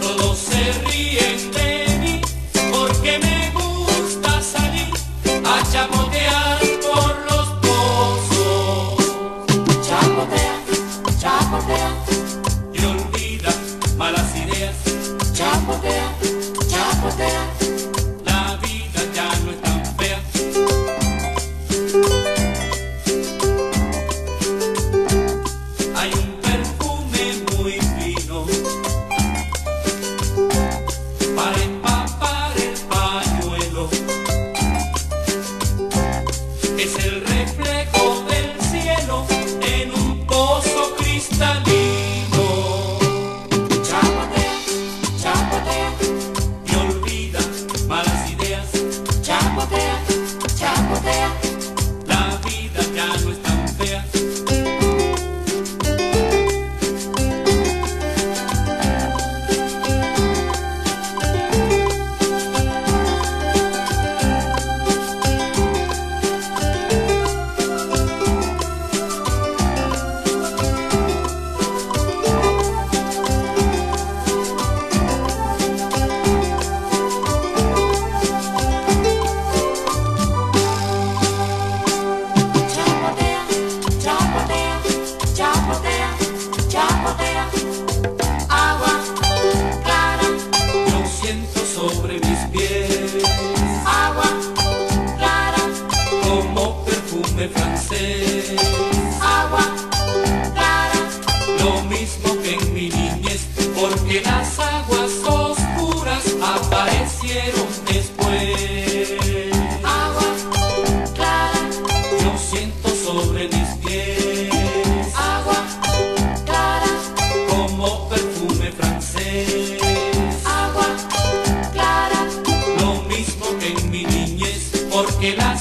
Todos se ríen de mí porque me gusta salir a chapotear por los pozos. Chapotea, chapotea, Y olvida malas ideas, chapotea, chapotea. Yeah. Aguas oscuras aparecieron después. agua clara, Yo siento sobre mis pies agua clara, como perfume francés. agua clara, Lo mismo que en mi niñez, porque las